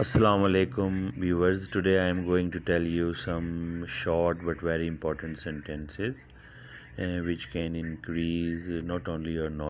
assalamu alaikum viewers. Today i am going to tell you some short but very important sentences uh, which can increase not only your knowledge